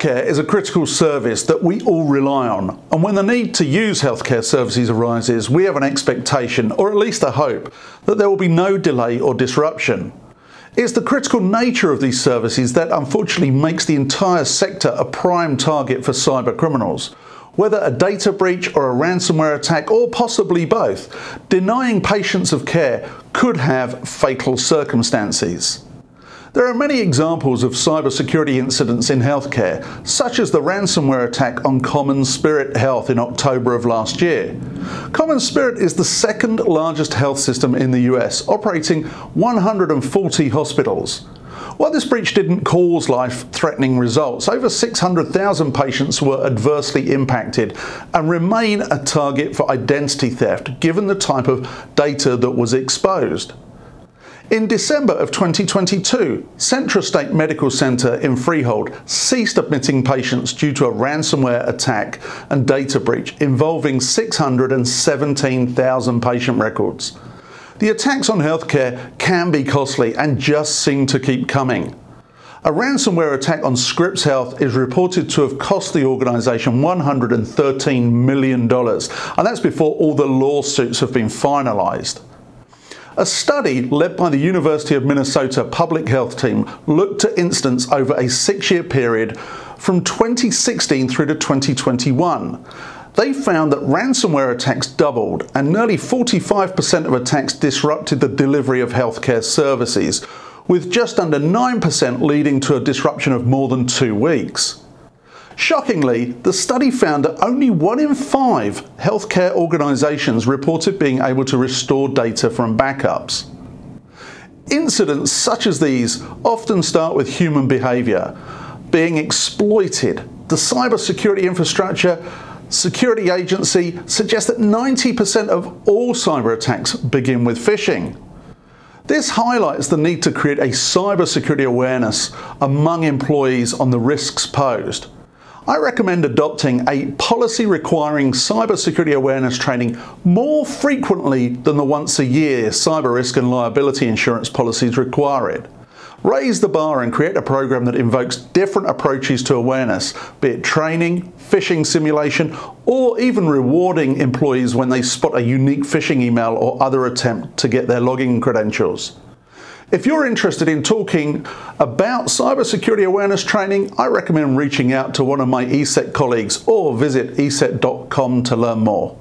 Healthcare is a critical service that we all rely on, and when the need to use healthcare services arises, we have an expectation, or at least a hope, that there will be no delay or disruption. It's the critical nature of these services that unfortunately makes the entire sector a prime target for cyber criminals. Whether a data breach or a ransomware attack, or possibly both, denying patients of care could have fatal circumstances. There are many examples of cybersecurity incidents in healthcare, such as the ransomware attack on CommonSpirit Health in October of last year. Common Spirit is the second largest health system in the US, operating 140 hospitals. While this breach didn't cause life threatening results, over 600,000 patients were adversely impacted and remain a target for identity theft given the type of data that was exposed. In December of 2022, CentraState Medical Centre in Freehold ceased admitting patients due to a ransomware attack and data breach involving 617,000 patient records. The attacks on healthcare can be costly and just seem to keep coming. A ransomware attack on Scripps Health is reported to have cost the organisation $113 million, and that's before all the lawsuits have been finalised. A study led by the University of Minnesota Public Health Team looked at incidents over a six year period from 2016 through to 2021. They found that ransomware attacks doubled and nearly 45% of attacks disrupted the delivery of healthcare services, with just under 9% leading to a disruption of more than two weeks. Shockingly, the study found that only one in five healthcare organisations reported being able to restore data from backups. Incidents such as these often start with human behaviour being exploited. The cybersecurity infrastructure security agency suggests that 90% of all cyber attacks begin with phishing. This highlights the need to create a cybersecurity awareness among employees on the risks posed. I recommend adopting a policy requiring cybersecurity awareness training more frequently than the once a year cyber risk and liability insurance policies require it. Raise the bar and create a program that invokes different approaches to awareness, be it training, phishing simulation, or even rewarding employees when they spot a unique phishing email or other attempt to get their login credentials. If you're interested in talking about cybersecurity awareness training, I recommend reaching out to one of my ESET colleagues or visit eset.com to learn more.